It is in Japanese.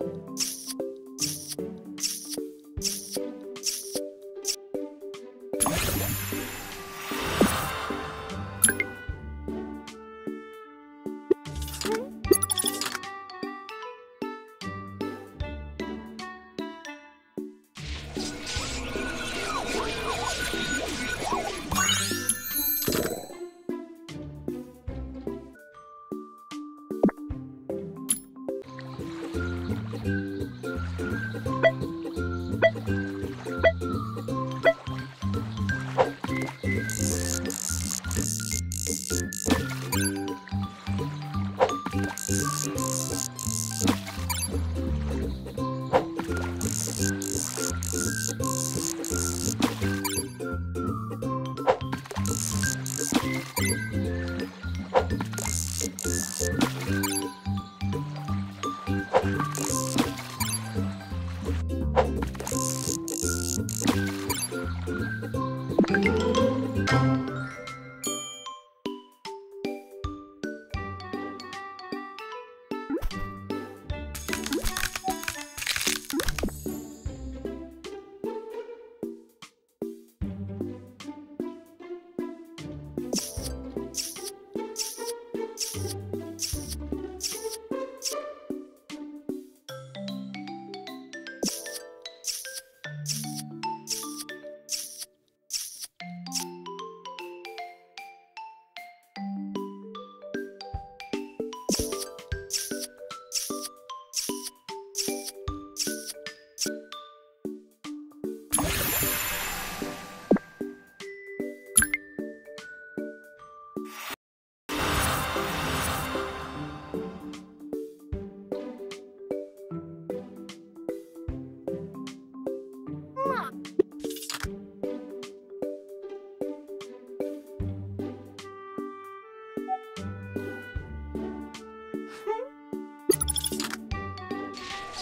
あ!